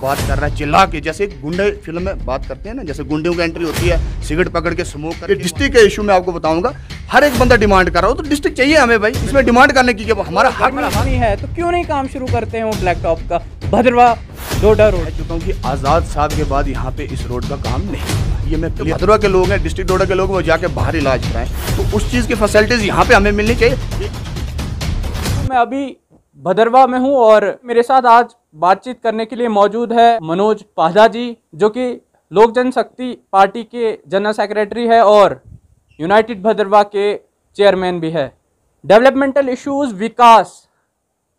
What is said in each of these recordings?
बात कर रहा है चिल्ला के जैसे गुंडे फ़िल्म में बात करते हैं ना जैसे गुंडों की एंट्री होती है सिगरेट पकड़ के स्मोक कर डिस्ट्रिक्ट के इशू में आपको बताऊँगा हर एक बंदा डिमांड कर रहा हो तो डिस्ट्रिक्ट चाहिए हमें भाई इसमें डिमांड करने की क्या हमारा हक नहीं है तो क्यों नहीं काम शुरू करते हैं वो ब्लैक टॉप का? भद्रवा डोडा रोड। चुका हूँ कि आज़ाद साहब के बाद यहाँ पे इस रोड का काम नहीं ये मैं भद्रवा के लोग हैं डिस्ट्रिक्ट डोडा के लोग वो जाके बाहर इलाज कराएँ। तो उस चीज़ की फैसिलिटीज़ यहाँ पे हमें मिलनी चाहिए। मैं अभी भद्रवा में हूँ और मेरे साथ आज बातचीत करने के लिए मौजूद है मनोज पाधा जी, जो कि लोक जनशक्ति पार्टी के जनरल सेक्रेटरी है और यूनाइटेड भद्रवा के चेयरमैन भी है। डेवलपमेंटल इश्यूज़ विकास।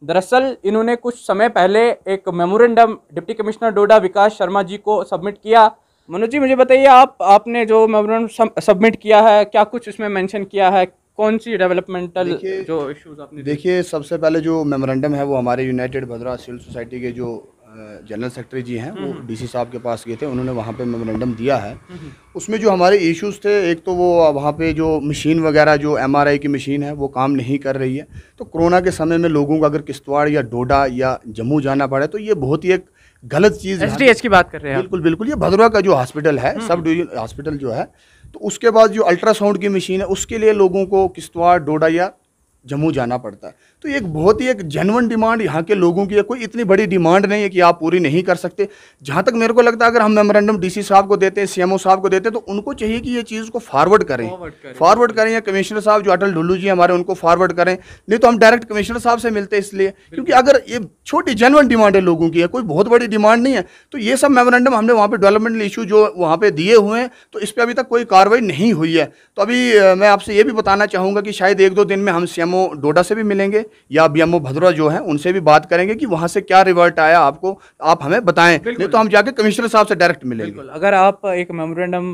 दरअसल इन्होंने कुछ समय पहले एक memorandum deputy commissioner Doda Vikas Sharma ji को सबमिट किया। मनोज जी, मुझे बताइए, आप, आपने जो मेमोरेंडम सबमिट किया है, क्या कुछ उसमें मेंशन किया है? कौन सी डेवलपमेंटल जो इश्यूज़ आपने देखिए सबसे पहले जो मेमोरेंडम है वो हमारे यूनाइटेड भद्रा सिविल सोसाइटी के जो जनरल सेक्रेटरी जी हैं वो डीसी हम्म। साहब के पास गए थे उन्होंने वहाँ पे मेमोरेंडम दिया है हम्म। उसमें जो हमारे इश्यूज़ थे एक तो वो वहाँ पे जो मशीन वगैरह जो एमआरआई की मशीन है वो काम नहीं कर रही है तो कोरोना के समय में लोगों को अगर किश्तवाड़ या डोडा या जम्मू जाना पड़े तो ये बहुत ही एक गलत चीज़ एच की बात कर रहे हैं बिल्कुल बिल्कुल ये भद्रा का जो हॉस्पिटल है हम्म। सब डिवीज़न हॉस्पिटल जो है तो उसके बाद जो अल्ट्रासाउंड की मशीन है, उसके लिए लोगों को किश्तवाड़ डोडा या जम्मू जाना पड़ता है। तो एक बहुत ही एक जेनवन डिमांड यहाँ के लोगों की है। कोई इतनी बड़ी डिमांड नहीं है कि आप पूरी नहीं कर सकते। जहाँ तक मेरे को लगता है अगर हम मेमोरेंडम डीसी साहब को देते हैं सीएमओ साहब को देते हैं तो उनको चाहिए कि ये चीज़ को फॉरवर्ड करें। फॉरवर्ड करें या कमिश्नर साहब जो अटल डुल्लू जी हमारे उनको फॉरवर्ड करें। नहीं तो हम डायरेक्ट कमिश्नर साहब से मिलते हैं इसलिए। क्योंकि अगर ये छोटी जेनवन डिमांड है लोगों की है कोई बहुत बड़ी डिमांड नहीं है तो ये सब मेमोरेंडम हमने वहाँ पर डेवलपमेंटल इशू जो वहाँ पर दिए हुए हैं तो इस पर अभी तक कोई कार्रवाई नहीं हुई है। तो अभी मैं आपसे ये भी बताना चाहूँगा कि शायद एक दो दिन में हम सीएमओ डोडा से भी मिलेंगे। या बी भद्रा जो है उनसे भी बात करेंगे कि वहाँ से क्या रिवर्ट आया आपको आप हमें बताएँ। नहीं तो हम जाके कमिश्नर साहब से डायरेक्ट मिलेंगे। अगर आप एक मेमोरेंडम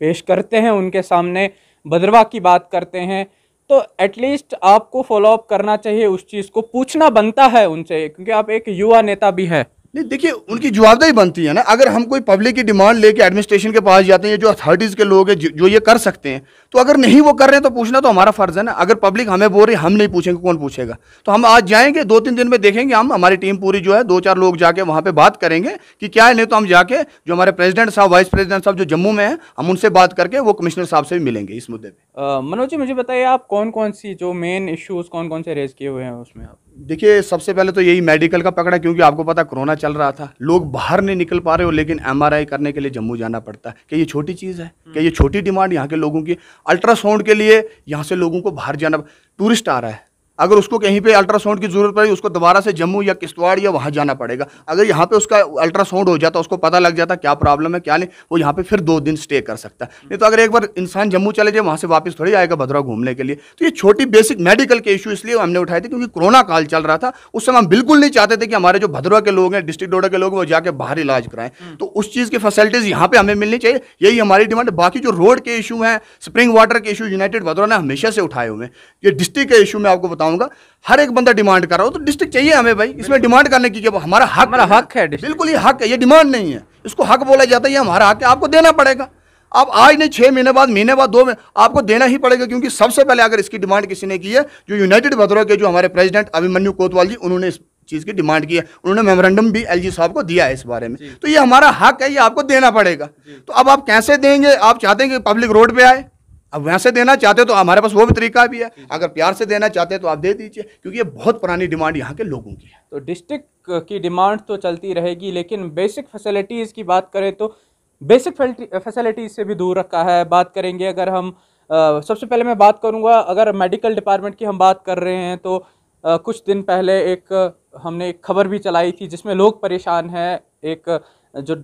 पेश करते हैं उनके सामने भद्रवा की बात करते हैं तो एटलीस्ट आपको फॉलोअप करना चाहिए उस चीज़ को पूछना बनता है उनसे क्योंकि आप एक युवा नेता भी है। नहीं, देखिए, उनकी जवाबदारी बनती है ना। अगर हम कोई पब्लिक की डिमांड लेके एडमिनिस्ट्रेशन के पास जाते हैं, जो अथॉरिटीज़ के लोग हैं, जो ये कर सकते हैं तो अगर नहीं वो कर रहे हैं तो पूछना तो हमारा फ़र्ज़ है ना। अगर पब्लिक हमें बोल रही हम नहीं पूछेंगे, कौन पूछेगा? तो हम आज जाएँगे दो तीन दिन में देखेंगे हम, हमारी टीम पूरी जो है दो चार लोग जाके वहाँ पर बात करेंगे कि क्या है, नहीं तो हम जाके जो हमारे प्रेजिडेंट साहब, वाइस प्रेसिडेंट साहब जो जम्मू में हैं, हम उनसे बात करके वो कमिश्नर साहब से भी मिलेंगे इस मुद्दे पर मनोज जी, मुझे बताइए, आप कौन कौन सी जो मेन इशूज़ कौन कौन से रेज किए हुए हैं उसमें आप? देखिए, सबसे पहले तो यही मेडिकल का पकड़ा, क्योंकि आपको पता कोरोना चल रहा था। लोग बाहर नहीं निकल पा रहे हो, लेकिन एमआरआई करने के लिए जम्मू जाना पड़ता है। क्या ये छोटी चीज़ है? क्या ये छोटी डिमांड यहाँ के लोगों की? अल्ट्रासाउंड के लिए यहाँ से लोगों को बाहर जाना टूरिस्ट आ रहा है। अगर उसको कहीं पे अल्ट्रासाउंड की ज़रूरत पड़ी उसको दोबारा से जम्मू या किश्तवाड़ या वहाँ जाना पड़ेगा। अगर यहाँ पे उसका अल्ट्रासाउंड हो जाता उसको पता लग जाता क्या प्रॉब्लम है क्या नहीं वो यहाँ पे फिर दो दिन स्टे कर सकता। है नहीं तो अगर एक बार इंसान जम्मू चले जाए वहाँ से वापस थोड़ी आएगा भद्रा घूमने के लिए। तो ये छोटी बेसिक मेडिकल के इशू इसलिए हमने उठाए थे क्योंकि कोरोना काल चल रहा था उस समय हम बिल्कुल नहीं चाहते थे कि हमारे जो भद्रा के लोग हैं डिस्ट्रिक्ट डोडा के लोग वो जाके बाहर इलाज कराएँ। तो उस चीज़ की फैसिलिटीज़ यहाँ पर हमें मिलनी चाहिए। यही हमारी डिमांड है। बाकी जो रोड के इशू हैं स्प्रिंग वाटर के इशू यूनाइटेड भद्रा ने हमेशा से उठाए हुए हैं। ये डिस्ट्रिक्ट के इशू में आपको बताऊँगा हर एक बंदा डिमांड कर रहा हो तो डिस्ट्रिक्ट चाहिए हमें भाई। इसमें डिमांड करने की क्या हमारा हक हमारा हक है बिल्कुल ये हक है ये डिमांड नहीं है। इसको हक बोला जाता है ये हमारा हक है आपको देना पड़ेगा। आप आज नहीं छह महीने बाद महीने बाद दो में आपको देना ही पड़ेगा क्योंकि सबसे पहले अगर इसकी डिमांड किसी ने की है जो यूनाइटेड भद्रा के जो हमारे प्रेसिडेंट अभिमन्यु कोतवाल जी उन्होंने इस चीज़ की डिमांड की है। उन्होंने मेमोरेंडम भी एलजी साहब को दिया है इस बारे में। तो ये हमारा हक है ये आपको देना पड़ेगा। तो अब आप कैसे देंगे? आप चाहते हैं कि पब्लिक रोड पे आए? अब वैसे देना चाहते हो तो हमारे पास वो भी तरीका भी है। अगर प्यार से देना चाहते हैं तो आप दे दीजिए क्योंकि ये बहुत पुरानी डिमांड यहाँ के लोगों की है। तो डिस्ट्रिक्ट की डिमांड तो चलती रहेगी लेकिन बेसिक फैसिलिटीज़ की बात करें तो बेसिक फैसिलिटीज़ से भी दूर रखा है। बात करेंगे अगर हम आ, सबसे पहले मैं बात करूँगा अगर मेडिकल डिपार्टमेंट की हम बात कर रहे हैं तो आ, कुछ दिन पहले एक हमने एक खबर भी चलाई थी जिसमें लोग परेशान हैं। एक जो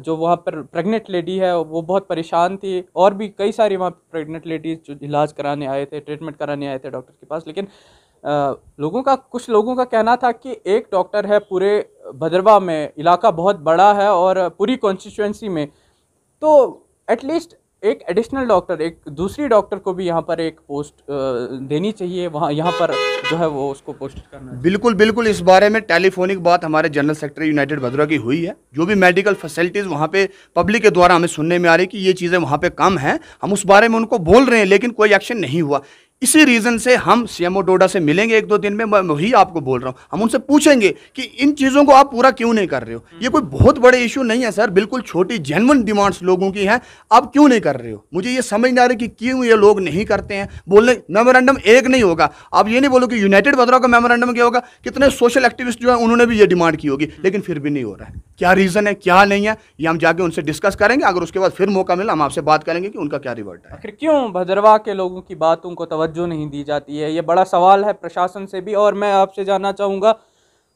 जो वहाँ पर प्रेग्नेंट लेडी है, वो बहुत परेशान थी। और भी कई सारी वहाँ प्रेग्नेंट लेडीज़ जो इलाज कराने आए थे ट्रीटमेंट कराने आए थे डॉक्टर के पास। लेकिन लोगों का, कुछ लोगों का कहना था कि एक डॉक्टर है पूरे भद्रवा में, इलाका बहुत बड़ा है और पूरी कॉन्स्टिट्यूंसी में। तो एटलीस्ट एक एडिशनल डॉक्टर एक दूसरी डॉक्टर को भी यहाँ पर एक पोस्ट देनी चाहिए। वहाँ, यहाँ पर जो है वो उसको पोस्ट करना बिल्कुल बिल्कुल, इस बारे में टेलीफोनिक बात हमारे जनरल सेक्रेटरी यूनाइटेड भद्रा की हुई है। जो भी मेडिकल फैसिलिटीज़ वहाँ पे पब्लिक के द्वारा हमें सुनने में आ रही कि ये चीज़ें वहाँ पे कम हैं, हम उस बारे में उनको बोल रहे हैं, लेकिन कोई एक्शन नहीं हुआ। इसी रीजन से हम सीएमओ डोडा से मिलेंगे एक दो दिन में मैं वही आपको बोल रहा हूँ। हम उनसे पूछेंगे कि इन चीज़ों को आप पूरा क्यों नहीं कर रहे हो? ये कोई बहुत बड़े इशू नहीं है सर बिल्कुल छोटी जेनवन डिमांड्स लोगों की हैं। आप क्यों नहीं कर रहे हो? मुझे ये समझ नहीं आ रही कि क्यों ये लोग नहीं करते हैं। बोलने मेमोरेंडम एक नहीं होगा। आप ये नहीं बोलो कि यूनाइटेड भद्रा का मेमोरेंडम क्या होगा? कितने सोशल एक्टिविस्ट जो है उन्होंने भी ये डिमांड की होगी। लेकिन फिर भी नहीं हो रहा है। क्या रीज़न है, क्या नहीं है, ये हम जाके उनसे डिस्कस करेंगे। अगर उसके बाद फिर मौका मिला, हम आपसे बात करेंगे कि उनका क्या रिवर्ट है। आखिर क्यों भद्रवा के लोगों की बातों को तवज्जो नहीं दी जाती है? ये बड़ा सवाल है प्रशासन से भी, और मैं आपसे जानना चाहूँगा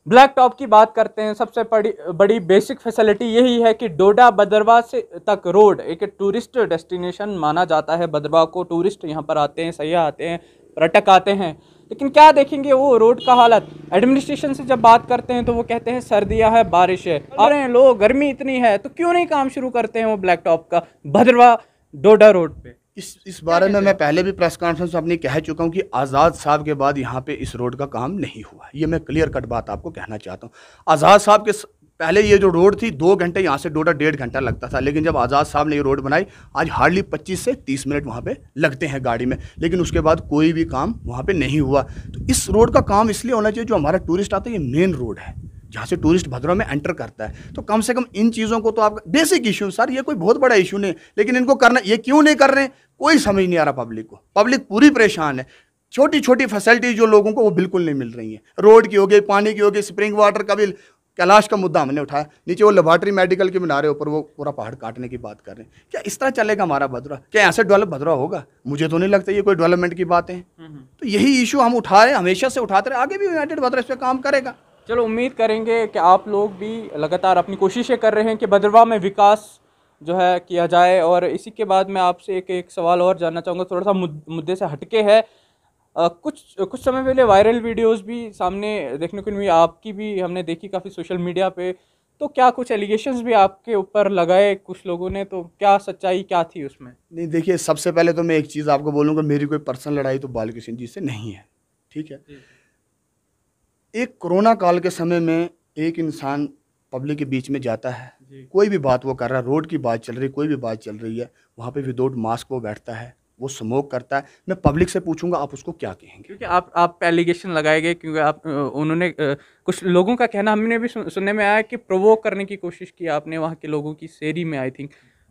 ब्लैक टॉप की बात करते हैं। सबसे बड़ी बड़ी बेसिक फैसिलिटी यही है कि डोडा बदरवा से तक रोड एक टूरिस्ट डेस्टिनेशन माना जाता है। बदरवा को टूरिस्ट यहाँ पर आते हैं सयाह आते हैं, पर्यटक आते हैं। लेकिन क्या देखेंगे वो रोड का हालत? एडमिनिस्ट्रेशन से जब बात करते हैं तो वो कहते हैं सर्दियाँ है बारिश है। आ रहे हैं लोग गर्मी इतनी है तो क्यों नहीं काम शुरू करते हैं वो ब्लैक टॉप का? भद्रवा डोडा रोड पे। इस इस बारे में मैं पहले भी प्रेस कॉन्फ्रेंस में अपनी कह चुका हूँ कि आज़ाद साहब के बाद यहाँ पे इस रोड का काम नहीं हुआ ये मैं क्लियर कट बात आपको कहना चाहता हूँ। आज़ाद साहब के पहले ये जो रोड थी, दो घंटे यहाँ से डोडा डेढ़ घंटा लगता था, लेकिन जब आज़ाद साहब ने ये रोड बनाई, आज हार्डली 25 से 30 मिनट वहाँ पे लगते हैं गाड़ी में, लेकिन उसके बाद कोई भी काम वहाँ पे नहीं हुआ। तो इस रोड का काम इसलिए होना चाहिए, जो हमारा टूरिस्ट आता है, ये मेन रोड है, जहाँ से टूरिस्ट भद्रवा में एंटर करता है। तो कम से कम इन चीज़ों को तो आप, बेसिक इशू सर, ये कोई बहुत बड़ा इशू नहीं, लेकिन इनको करना, ये क्यों नहीं कर रहे हैं? कोई समझ नहीं आ रहा पब्लिक को। पब्लिक पूरी परेशान है। छोटी छोटी फैसिलिटी जो लोगों को, वो बिल्कुल नहीं मिल रही है। रोड की हो गई, पानी की हो गई, स्प्रिंग वाटर का भी कैलाश का मुद्दा हमने उठाया। नीचे वो लेबॉर्ट्री मेडिकल के बना रहे ऊपर वो पूरा पहाड़ काटने की बात कर रहे हैं। क्या इस तरह चलेगा हमारा भद्रा? क्या ऐसे डेवलप भद्रा होगा? मुझे तो नहीं लगता ये कोई डेवलपमेंट की बातें हैं। तो यही इशू हम उठा रहे हमेशा से उठाते रहे। आगे भी यूनाइटेड भद्रा इस पर काम करेगा। चलो उम्मीद करेंगे कि आप लोग भी लगातार अपनी कोशिशें कर रहे हैं कि भद्रवा में विकास जो है किया जाए। और इसी के बाद मैं आपसे एक एक सवाल और जानना चाहूँगा। थोड़ा सा मुद्दे से हटके है। कुछ कुछ समय पहले वायरल वीडियोस भी सामने देखने को मिली आपकी भी हमने देखी काफ़ी सोशल मीडिया पे। तो क्या कुछ एलिगेशंस भी आपके ऊपर लगाए कुछ लोगों ने? तो क्या सच्चाई क्या थी उसमें? नहीं देखिए सबसे पहले तो मैं एक चीज़ आपको बोलूँगा मेरी कोई पर्सनल लड़ाई तो बालकृष्ण जी से नहीं है ठीक है? एक कोरोना काल के समय में एक इंसान पब्लिक के बीच में जाता है कोई भी बात वो कर रहा है रोड की बात चल रही कोई भी बात चल रही है वहाँ पे विदाउट मास्क वो बैठता है। वो स्मोक करता है। मैं पब्लिक से पूछूँगा आप उसको क्या कहेंगे? क्योंकि आप आप एलिगेशन लगाए गए क्योंकि आप उन्होंने कुछ लोगों का कहना हमने भी सुनने में आया कि प्रोवोक करने की कोशिश की आपने वहाँ के लोगों की शेरी में आई थिंक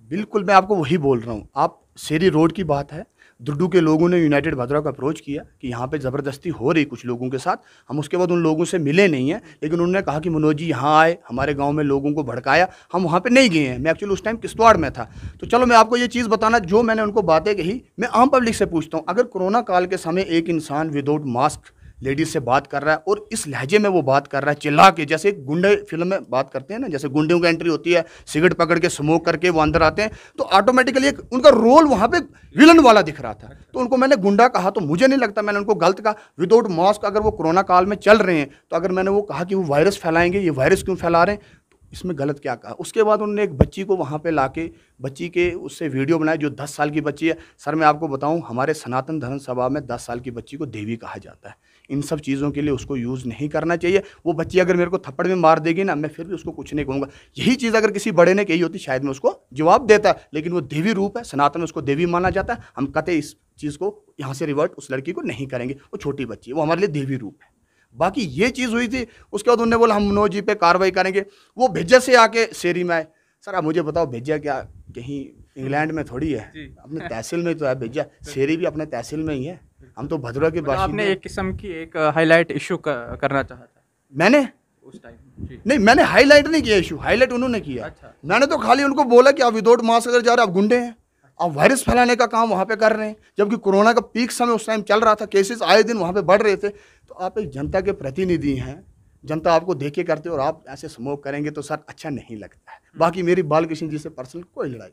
बिल्कुल मैं आपको वही बोल रहा हूँ। आप शेरी रोड की बात है दुड्डू के लोगों ने यूनाइटेड भद्रा को अप्रोच किया कि यहाँ पे ज़बरदस्ती हो रही कुछ लोगों के साथ। हम उसके बाद उन लोगों से मिले नहीं हैं, लेकिन उन्होंने कहा कि मनोज जी यहाँ आए, हमारे गाँव में लोगों को भड़काया, हम वहाँ पे नहीं गए हैं। मैं एक्चुअली उस टाइम किश्तवाड़ में था। तो चलो मैं आपको ये चीज़ बताना, जो मैंने उनको बातें कही, मैं आम पब्लिक से पूछता हूँ, अगर कोरोना काल के समय एक इंसान विदाउट मास्क लेडीज़ से बात कर रहा है और इस लहजे में वो बात कर रहा है, चिल्ला के, जैसे गुंडे फ़िल्म में बात करते हैं ना, जैसे गुंडियों की एंट्री होती है, सिगरेट पकड़ के स्मोक करके वो अंदर आते हैं तो ऑटोमेटिकली एक उनका रोल वहाँ पे विलन वाला दिख रहा था। तो उनको मैंने गुंडा कहा तो मुझे नहीं लगता मैंने उनको गलत कहा। विदाउट मास्क अगर वो कोरोना काल में चल रहे हैं तो अगर मैंने वो कहा कि वो वायरस फैलाएँगे, ये वायरस क्यों फैला रहे हैं इसमें गलत क्या कहा? उसके बाद उन्होंने एक बच्ची को वहाँ पे लाके, बच्ची के उससे वीडियो बनाए जो दस साल की बच्ची है। सर, मैं आपको बताऊँ, हमारे सनातन धर्म सभा में दस साल की बच्ची को देवी कहा जाता है। इन सब चीज़ों के लिए उसको यूज़ नहीं करना चाहिए। वो बच्ची अगर मेरे को थप्पड़ में मार देगी ना मैं फिर भी उसको कुछ नहीं कहूँगा। यही चीज़ अगर किसी बड़े ने कही होती शायद मैं उसको जवाब देता लेकिन वो देवी रूप है सनातन में उसको देवी माना जाता है। हम कते इस चीज़ को यहाँ से रिवर्ट उस लड़की को नहीं करेंगे। वो छोटी बच्ची है वो हमारे लिए देवी रूप है। बाकी ये चीज़ हुई थी उसके बाद उन्होंने बोला हम मनोज जी पे कार्रवाई करेंगे। वो भेजा से आके शेरी में आए। सर आप मुझे बताओ भेजा क्या कहीं इंग्लैंड में थोड़ी है? अपने तहसील में तो है भेजा। शेरी भी अपने तहसील में ही है। हम तो भद्रा के मतलब आपने एक किस्म की एक हाईलाइट इशू करना चाहा था। मैंने? उस टाइम नहीं मैंने हाईलाइट नहीं किया इशू हाईलाइट उन्होंने किया। अच्छा। मैंने तो खाली उनको बोला कि आप विदाउट मास्क अगर जा रहे आप गुंडे हैं। आप वायरस फैलाने का काम वहाँ पे कर रहे हैं। जबकि कोरोना का पीक समय उस टाइम चल रहा था केसेस आए दिन वहाँ पे बढ़ रहे थे। तो आप एक जनता के प्रतिनिधि हैं। जनता आपको देखे करते और आप ऐसे स्मोक करेंगे तो सर अच्छा नहीं लगता है। बाकी मेरी बाल कृष्ण जी से पर्सनल कोई लड़ाई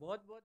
बहुत बहुत